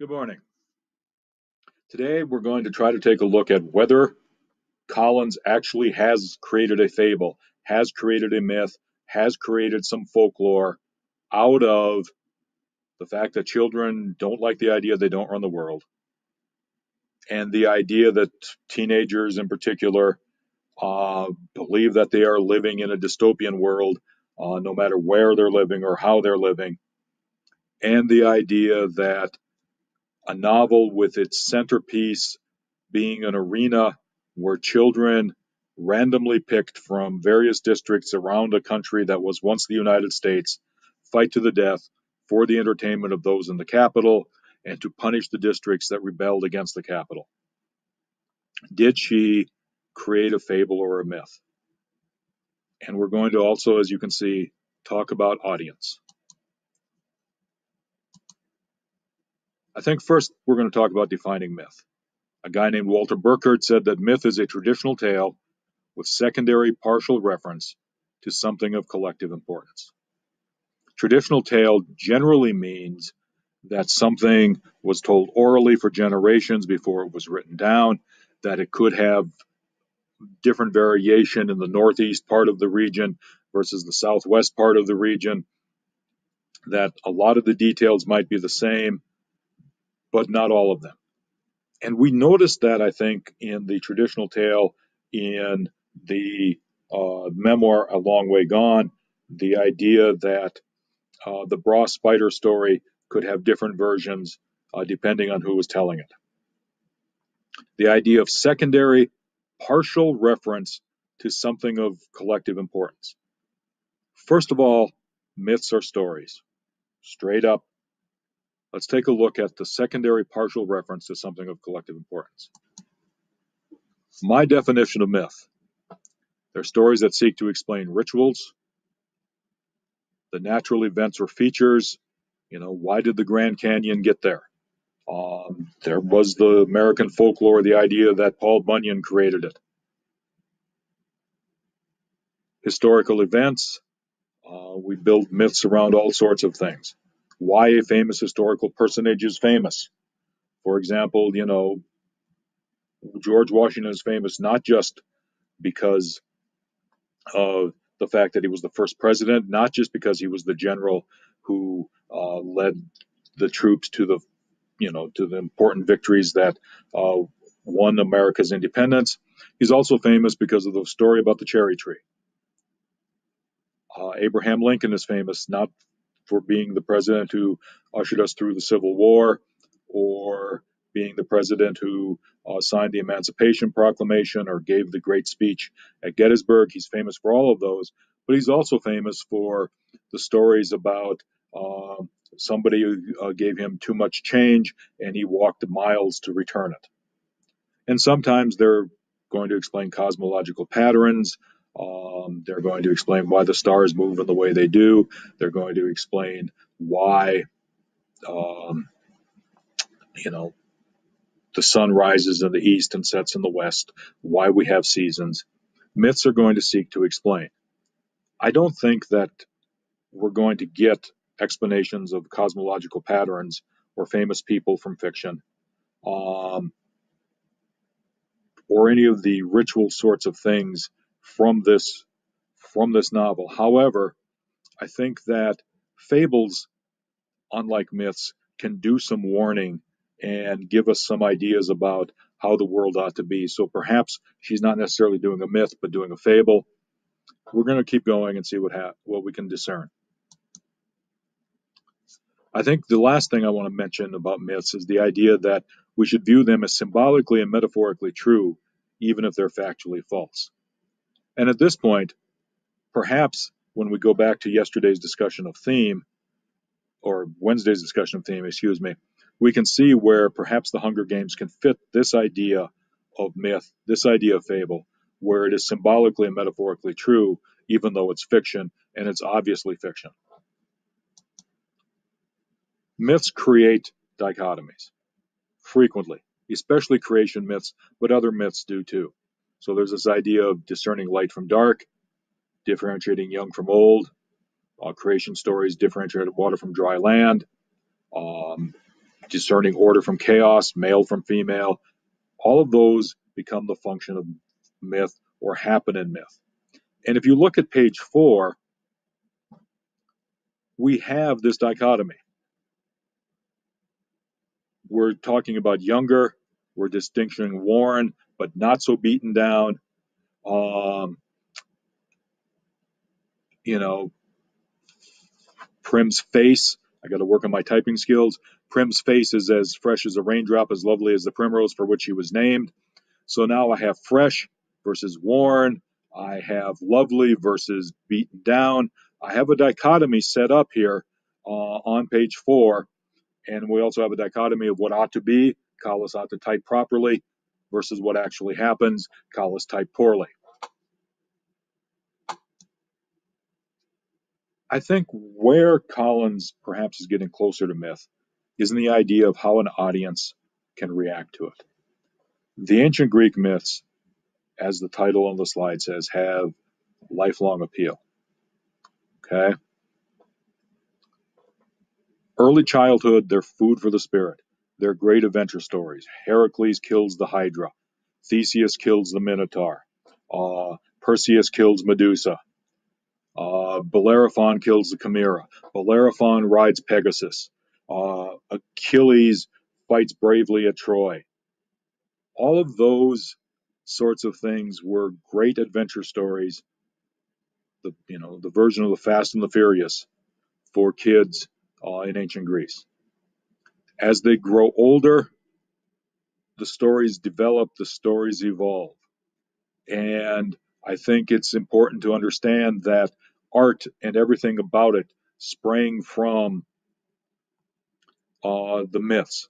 Good morning. Today we're going to try to take a look at whether Collins actually has created a fable, has created a myth, has created some folklore out of the fact that children don't like the idea they don't run the world, and the idea that teenagers in particular uh, believe that they are living in a dystopian world, uh, no matter where they're living or how they're living, and the idea that a novel with its centerpiece being an arena where children randomly picked from various districts around a country that was once the United States fight to the death for the entertainment of those in the capital and to punish the districts that rebelled against the capital. Did she create a fable or a myth? And we're going to also, as you can see, talk about audience. I think first we're going to talk about defining myth. A guy named Walter Burkert said that myth is a traditional tale with secondary partial reference to something of collective importance. Traditional tale generally means that something was told orally for generations before it was written down, that it could have different variation in the northeast part of the region versus the southwest part of the region, that a lot of the details might be the same, but not all of them. And we noticed that, I think, in the traditional tale, in the uh, memoir A Long Way Gone, the idea that uh, the Bra Spider story could have different versions uh, depending on who was telling it. The idea of secondary partial reference to something of collective importance. First of all, myths are stories. Straight up, Let's take a look at the secondary partial reference to something of collective importance. My definition of myth. They're stories that seek to explain rituals, the natural events or features. You know, why did the Grand Canyon get there? Um, there was the American folklore, the idea that Paul Bunyan created it. Historical events. Uh, we build myths around all sorts of things why a famous historical personage is famous. For example, you know, George Washington is famous not just because of the fact that he was the first president, not just because he was the general who uh, led the troops to the, you know, to the important victories that uh, won America's independence. He's also famous because of the story about the cherry tree. Uh, Abraham Lincoln is famous not for being the president who ushered us through the Civil War or being the president who uh, signed the Emancipation Proclamation or gave the great speech at Gettysburg. He's famous for all of those, but he's also famous for the stories about uh, somebody who uh, gave him too much change and he walked miles to return it. And sometimes they're going to explain cosmological patterns. Um, they're going to explain why the stars move in the way they do. They're going to explain why, um, you know, the sun rises in the east and sets in the west, why we have seasons. Myths are going to seek to explain. I don't think that we're going to get explanations of cosmological patterns or famous people from fiction. Um, or any of the ritual sorts of things from this from this novel. However, I think that fables, unlike myths, can do some warning and give us some ideas about how the world ought to be. So perhaps she's not necessarily doing a myth, but doing a fable. We're going to keep going and see what ha- what we can discern. I think the last thing I want to mention about myths is the idea that we should view them as symbolically and metaphorically true, even if they're factually false. And at this point, perhaps when we go back to yesterday's discussion of theme, or Wednesday's discussion of theme, excuse me, we can see where perhaps the Hunger Games can fit this idea of myth, this idea of fable, where it is symbolically and metaphorically true, even though it's fiction, and it's obviously fiction. Myths create dichotomies frequently, especially creation myths, but other myths do too. So there's this idea of discerning light from dark, differentiating young from old, uh, creation stories differentiating water from dry land, um, discerning order from chaos, male from female. All of those become the function of myth or happen in myth. And if you look at page four, we have this dichotomy. We're talking about younger, we're distinguishing worn, but not so beaten down. Um, you know, Prim's face. I got to work on my typing skills. Prim's face is as fresh as a raindrop, as lovely as the primrose for which he was named. So now I have fresh versus worn. I have lovely versus beaten down. I have a dichotomy set up here uh, on page four. And we also have a dichotomy of what ought to be. Collis ought to type properly versus what actually happens. Collis type poorly. I think where Collins perhaps is getting closer to myth is in the idea of how an audience can react to it. The ancient Greek myths, as the title on the slide says, have lifelong appeal. Okay? Early childhood, they're food for the spirit. They're great adventure stories. Heracles kills the Hydra. Theseus kills the Minotaur. Uh, Perseus kills Medusa. Uh, Bellerophon kills the Chimera. Bellerophon rides Pegasus. Uh, Achilles fights bravely at Troy. All of those sorts of things were great adventure stories. The you know the version of the Fast and the Furious for kids uh, in ancient Greece. As they grow older, the stories develop, the stories evolve, and I think it's important to understand that art and everything about it sprang from uh, the myths.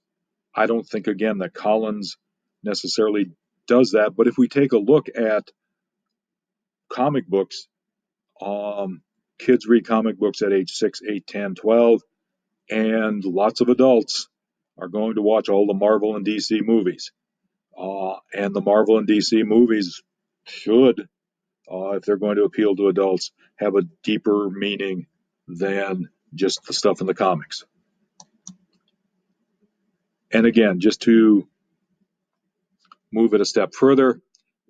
I don't think, again, that Collins necessarily does that. But if we take a look at comic books, um, kids read comic books at age 6, 8, 10, 12, and lots of adults are going to watch all the Marvel and DC movies. Uh, and the Marvel and DC movies should uh, if they're going to appeal to adults, have a deeper meaning than just the stuff in the comics. And again, just to move it a step further,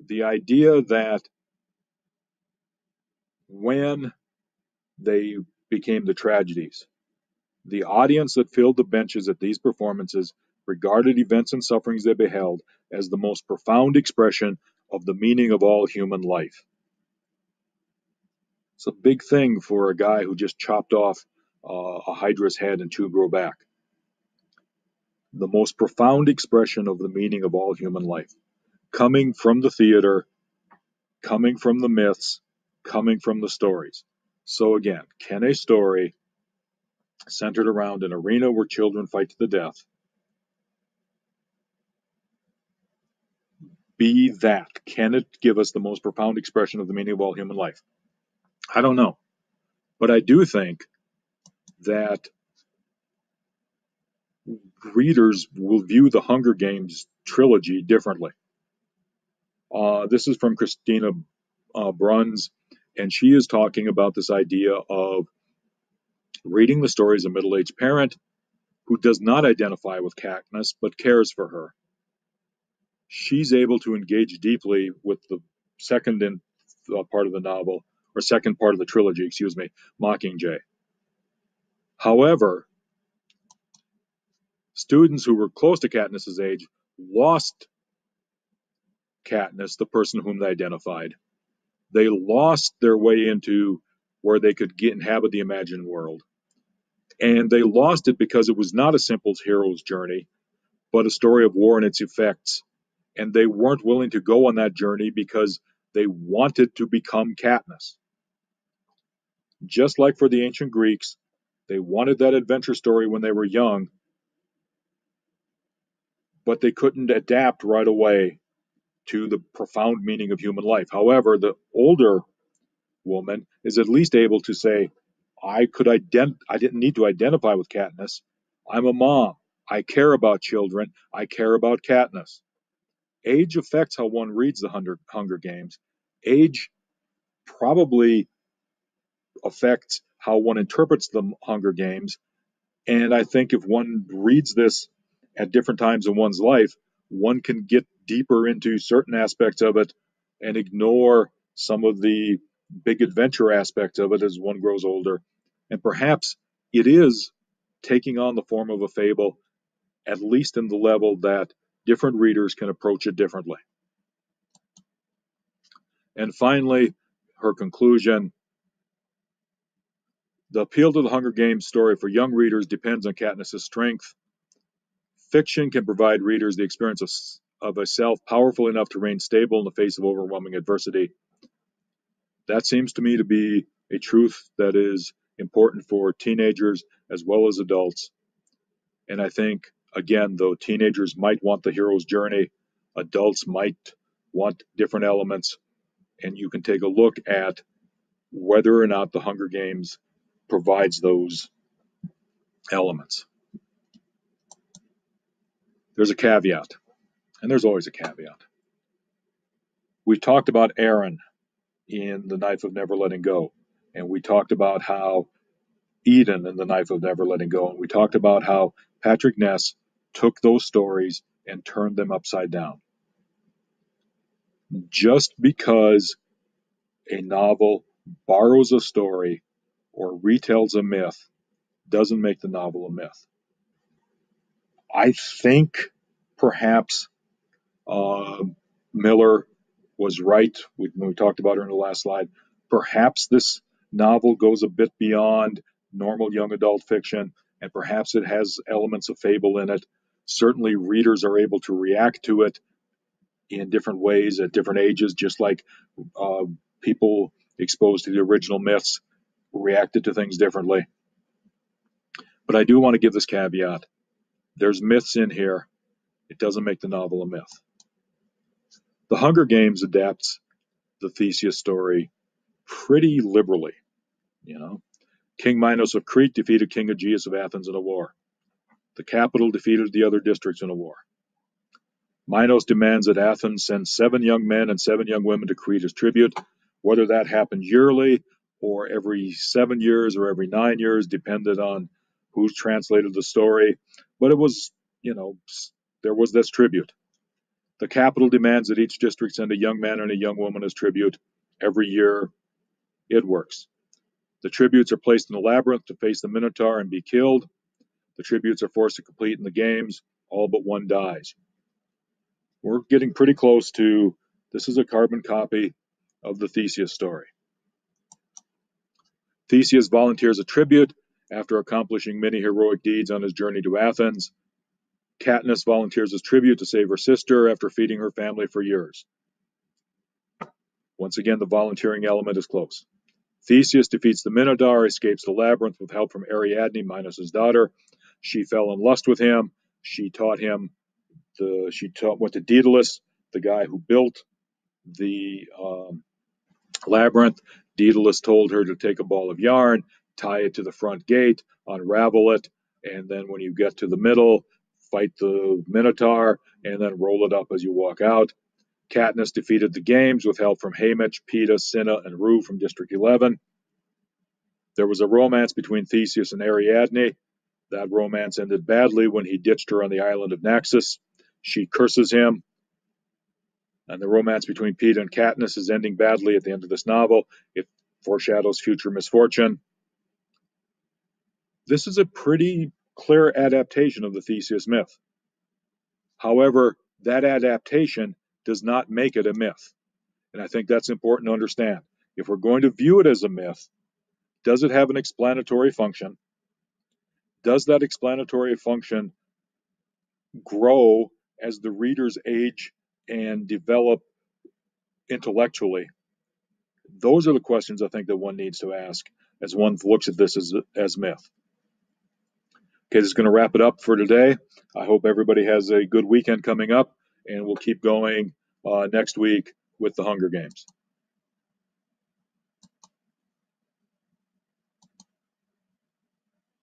the idea that when they became the tragedies, the audience that filled the benches at these performances regarded events and sufferings they beheld as the most profound expression of the meaning of all human life. It's a big thing for a guy who just chopped off uh, a hydra's head and two grow back. The most profound expression of the meaning of all human life, coming from the theater, coming from the myths, coming from the stories. So, again, can a story centered around an arena where children fight to the death be that? Can it give us the most profound expression of the meaning of all human life? I don't know. But I do think that readers will view the Hunger Games trilogy differently. Uh, this is from Christina uh, Bruns, and she is talking about this idea of reading the stories of a middle aged parent who does not identify with Katniss but cares for her. She's able to engage deeply with the second and uh, part of the novel or second part of the trilogy, excuse me, Mockingjay. However, students who were close to Katniss's age lost Katniss, the person whom they identified. They lost their way into where they could get inhabit the imagined world. And they lost it because it was not a simple hero's journey, but a story of war and its effects. And they weren't willing to go on that journey because they wanted to become Katniss. Just like for the ancient Greeks, they wanted that adventure story when they were young, but they couldn't adapt right away to the profound meaning of human life. However, the older woman is at least able to say, I could ident- I didn't need to identify with Katniss. I'm a mom. I care about children. I care about Katniss. Age affects how one reads the Hunger, Hunger Games. Age probably affects how one interprets the Hunger Games. And I think if one reads this at different times in one's life, one can get deeper into certain aspects of it and ignore some of the big adventure aspect of it as one grows older. And perhaps it is taking on the form of a fable, at least in the level that different readers can approach it differently. And finally, her conclusion the appeal to the Hunger Games story for young readers depends on Katniss's strength. Fiction can provide readers the experience of, of a self powerful enough to remain stable in the face of overwhelming adversity. That seems to me to be a truth that is important for teenagers as well as adults. And I think, again, though teenagers might want the hero's journey, adults might want different elements. And you can take a look at whether or not the Hunger Games provides those elements. There's a caveat, and there's always a caveat. We've talked about Aaron in The Knife of Never Letting Go, and we talked about how Eden in The Knife of Never Letting Go, and we talked about how Patrick Ness took those stories and turned them upside down. Just because a novel borrows a story or retells a myth doesn't make the novel a myth. I think perhaps uh, Miller was right when we talked about her in the last slide. Perhaps this novel goes a bit beyond normal young adult fiction, and perhaps it has elements of fable in it. Certainly, readers are able to react to it in different ways at different ages, just like uh, people exposed to the original myths reacted to things differently. But I do want to give this caveat there's myths in here. It doesn't make the novel a myth. The Hunger Games adapts the Theseus story pretty liberally. You know, King Minos of Crete defeated King Aegeus of Athens in a war. The capital defeated the other districts in a war. Minos demands that Athens send seven young men and seven young women to Crete as tribute. Whether that happened yearly or every seven years or every nine years depended on who's translated the story. But it was, you know, there was this tribute. The capital demands that each district send a young man and a young woman as tribute every year. It works. The tributes are placed in the labyrinth to face the Minotaur and be killed. The tributes are forced to complete in the games. All but one dies. We're getting pretty close to this is a carbon copy of the Theseus story. Theseus volunteers a tribute after accomplishing many heroic deeds on his journey to Athens. Katniss volunteers as tribute to save her sister after feeding her family for years. Once again, the volunteering element is close. Theseus defeats the Minotaur, escapes the labyrinth with help from Ariadne, Minos' daughter. She fell in lust with him. She taught him the. She taught went to Daedalus, the guy who built the um, labyrinth. Daedalus told her to take a ball of yarn, tie it to the front gate, unravel it, and then when you get to the middle, fight the Minotaur, and then roll it up as you walk out. Katniss defeated the games with help from Haymitch, Peeta, Cinna, and Rue from District 11. There was a romance between Theseus and Ariadne. That romance ended badly when he ditched her on the island of Naxos. She curses him. And the romance between Peeta and Katniss is ending badly at the end of this novel. It foreshadows future misfortune. This is a pretty clear adaptation of the Theseus myth. However, that adaptation does not make it a myth. And I think that's important to understand. If we're going to view it as a myth, does it have an explanatory function? Does that explanatory function grow as the readers age and develop intellectually? Those are the questions I think that one needs to ask as one looks at this as, as myth. Okay, is going to wrap it up for today. I hope everybody has a good weekend coming up, and we'll keep going uh, next week with the Hunger Games.